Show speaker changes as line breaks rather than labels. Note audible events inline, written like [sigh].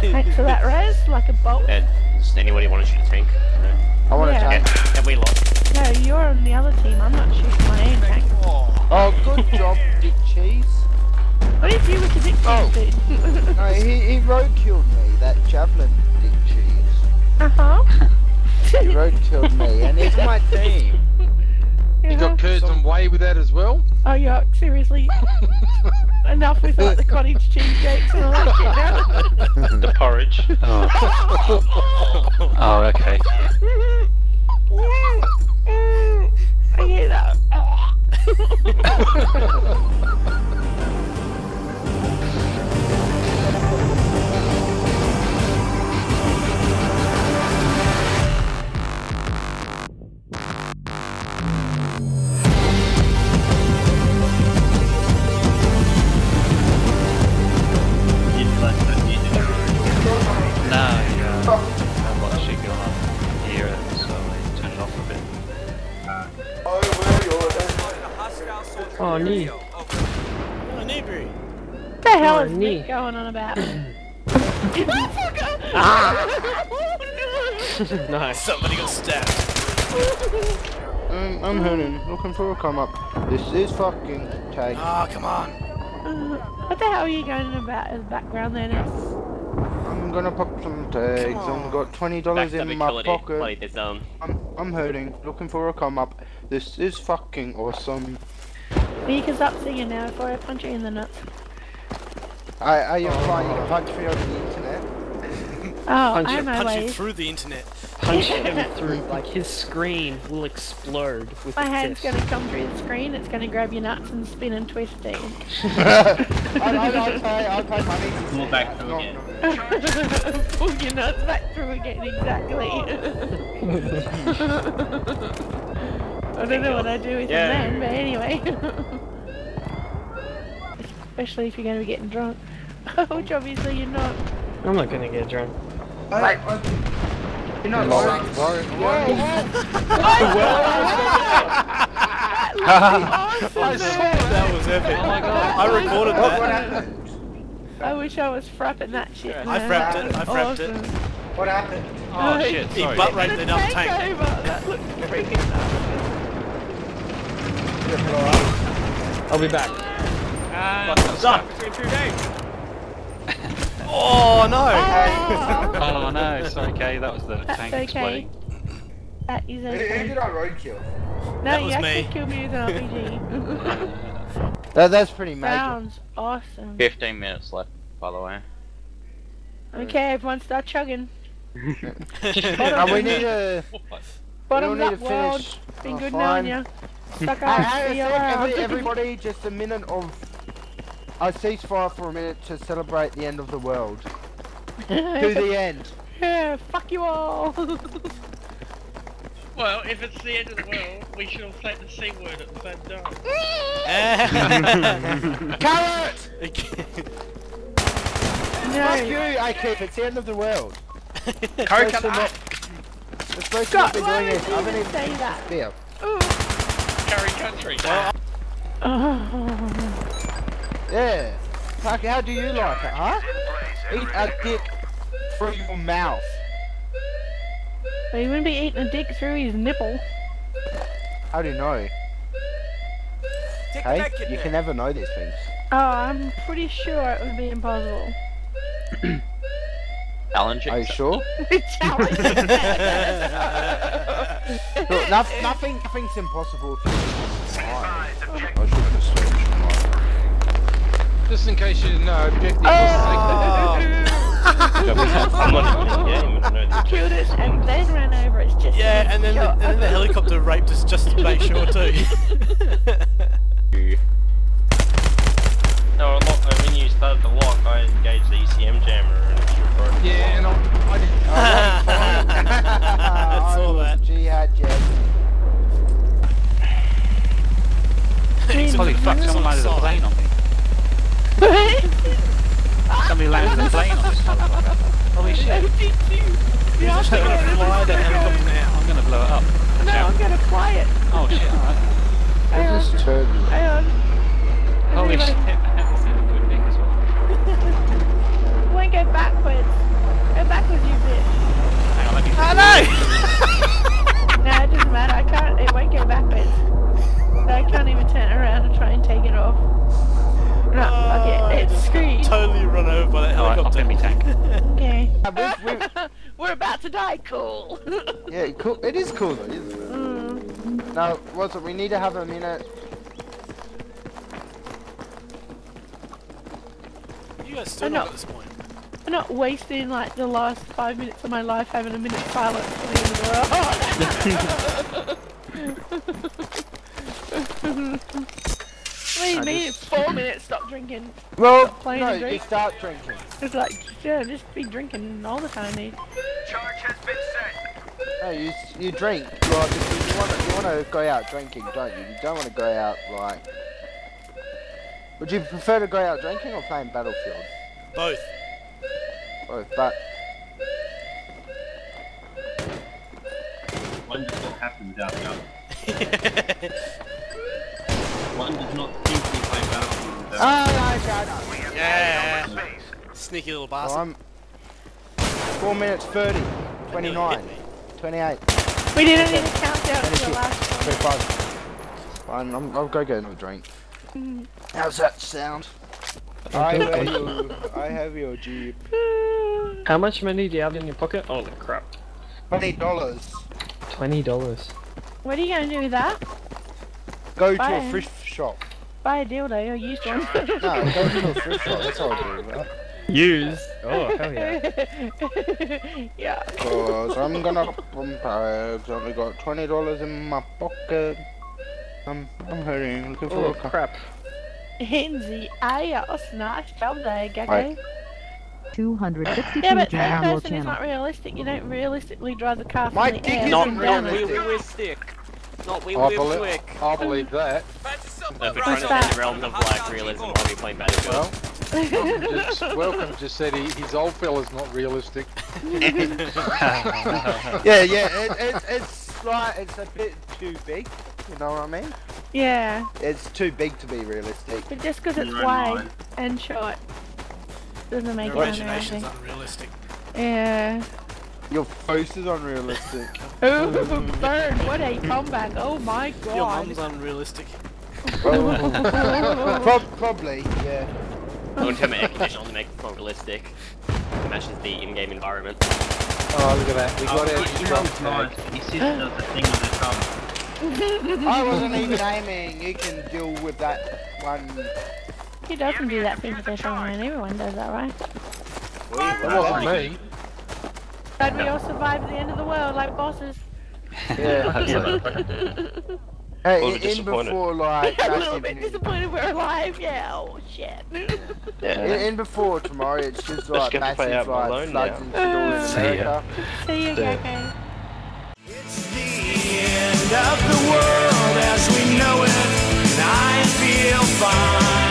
Thanks for that, Raz. Like a bolt.
Uh, does anybody want to shoot a tank? No.
I want
Yeah.
to
Yeah,
tank.
yeah, we lost.
No, you're on the other team. I'm not shooting my own tank.
Oh, good job, [laughs] Dick Cheese.
What did you with the dick
Oh.
dude? [laughs]
No, he, he road killed me, that javelin Dick Cheese.
uh huh.
He road killed me, and he's my [laughs] team.
You got curds and way with that as well?
Oh, yuck, seriously. Enough with like the cottage cheese cakes and all that shit now. [laughs]
The porridge.
Oh. oh, okay. [laughs]
I hear that. [laughs]
Oh, knee.
What the hell
Oh,
is
knee.
Nick going on about? [coughs] Ah! [laughs]
nice.
Somebody got stabbed.
Um, I'm hurting, looking for a come up. This is fucking tag.
Ah, come on.
what the hell are you going on about as background then?
I'm gonna pop some tags. I've got twenty dollars in my
Backstabbability. Wait,
pocket.
there's um.
I'm I'm hurting, looking for a come up. This is fucking awesome.
Well, you can stop singing now before I punch you in the nuts.
I I am trying to punch me over the internet. [laughs]
Oh,
Punch I'm
have my
Punch you
ways.
through the internet.
Punch him through, like his screen will explode with
My hand's gonna come through the screen, it's gonna grab your nuts and spin and twist it.
I'll, I'll, I'll pay I'll pay money. to see
Pull back through again. [laughs]
Pull your nuts back through again, exactly. [laughs] I don't know what I do with
Yeah.
a man, but anyway. [laughs] Especially if you're gonna be getting drunk. [laughs] Which obviously you're not.
I'm not gonna get drunk.
I, I, you're not worried. [laughs]
That was epic.
Oh my god.
I recorded
What, what
that.
happened?
I wish I was frapping that shit.
I frapped it, I
was
frapped it.
What happened?
Oh shit, sorry.
He
butt
raped another tank.
takeover, That looked freaking nice.
I'll be back. [laughs]
Oh no!
Oh no, sorry Kay, that was the
That's
tank
okay.
exploding.
That is
Who, who
okay.
did I roadkill?
No,
That
you
was
actually
me.
killed me with an RPG. [laughs]
That, that's pretty major.
Sounds awesome.
15 minutes left, by the way.
Okay, everyone start chugging. [laughs]
Uh, we need to.
Bottoms
need
up
to
world. Been
Oh,
good
fine.
knowing ya. Suck
Hey,
ass.
hey,
See you
a sec, every- [laughs] everybody, just a minute of a ceasefire for a minute to celebrate the end of the world. to the end. [laughs]
Yeah, fuck you all. [laughs]
Well, if it's the end of the world, we should all say the C word at the same time.
Carrot! Fuck you,
no.
I keep. It's the end of the world.
Coconut.
Supposed to not- supposed to be
why
doing
would
it.
you
I haven't
even
even
say that?
beer.
Ooh.
Country. [laughs]
Yeah. Fuck, how do you like it, huh? Eat a dick through your mouth.
Well, he wouldn't be eating a dick through his nipple.
How do you know?
Take
Hey,
the back in
you can never know these things.
Oh, I'm pretty sure it would be impossible. [clears throat]
Challenge
Are you sure? [laughs] [laughs]
Challenge.
Look, noth- nothing, nothing's impossible. If. I should have.
Just in case you didn't know, objective
I'm not even in the game. I.
Killed it and then ran over. It's just.
Yeah, and then the, and then the helicopter raped us just to make sure too. [laughs]
No, a lot, uh, when you started the lock, I engaged the ECM jammer
fuck, someone landed a plane on me. [laughs] Somebody landed a plane on this motherfucker. Holy shit.
You have to
gonna
go
fly the helicopter now.
I'm gonna blow it up.
No, I'm gonna fly it.
Oh shit, alright.
Hang on.
This turbulent.
Hang on.
Holy shit, that was a good nick as well. [laughs]
Won't go backwards.
helicopter.
Okay.
We've- we've- [laughs]
We're about to die. Cool. [laughs]
yeah, cool. It is cool though, isn't it?
Mm.
Now, what's it? We need to have a minute.
You guys still
know.
not at this point.
I'm not wasting like the last five minutes of my life having a minute silence for the end of the world. [laughs] what do you
I
mean?
just-
Four minutes. Stop drinking.
Well,
playing
no,
a
you
drink.
start drinking.
It's like yeah, just be drinking all the time, mate.
No, you s- you drink like because you want to you want to go out drinking, don't you? You don't want to go out like. Would you prefer to go out drinking or playing Battlefield?
Both.
Both, but
One does not happen without the other. [laughs] One does not simply play Battlefield without
ah, no, okay, I know.
Yeah. Sneaky little
Well. I'm four minutes 30, 29, 28,
We didn't need a countdown to the last
35. Fine, I'm, I'll go get another drink.
one.
How's that sound? I have you. I have your Jeep.
How much money do you have in your pocket? Oh crap.
Twenty dollars.
Twenty dollars.
What are you gonna do with that?
Go to a thrift shop.
Buy a dildo or used one.
No, go to a thrift shop. That's all I do. Right?
Use. Oh hell yeah. [laughs]
yeah.
Cause I'm gonna hop on bags. Only got twenty dollars in my pocket. I'm I'm hurrying, looking for
Oh
a car.
crap.
Henzy, ayos, nice job there, Gecko.
Right.
262
Yeah, but
Download
third person is not realistic. You don't realistically drive the car from
My
the
dick
air.
isn't
up
Not-
and
not
down
realistic. Not we
I
live quick.
I believe that.
So if we're
What's
trying to stay in
that?
the realms of like realism, why are we playing Battlefield?
Well, just, welcome just said he, his old fella's not realistic. [laughs]
Yeah, yeah. It, it, it's like it's a bit too big. You know what I mean?
Yeah,
It's too big to be realistic.
but just because it's wide
mind.
and short doesn't make
Your
it
imagination's
unrealistic.
unrealistic.
Yeah.
Your face is unrealistic.
Ooh, [laughs] burn! What a comeback! Oh my god!
Your
god!
mum's unrealistic. [laughs]
Prob- probably, yeah.
I'm gonna turn my air conditioner on to make it more realistic. It matches the in-game environment.
Oh, look at that. We
Oh,
got our
your
drum
mum's nice.
tag.
Your sister does the thing with the thumb. [laughs]
I wasn't even aiming. You can deal with that one.
Who doesn't do that thing with their phone? And everyone does that, right?
That wasn't me.
Glad we all survived the end of the world like bosses.
Yeah. [laughs] [laughs] Hey, a
little
in before like yeah, [laughs]
a little bit disappointed we're alive now. Oh, shit. Yeah. [laughs]
In, in, before tomorrow, it's just like massive like floods and storms in America.
See ya, Gecko.
It's the end of the world as we know it, and I feel fine.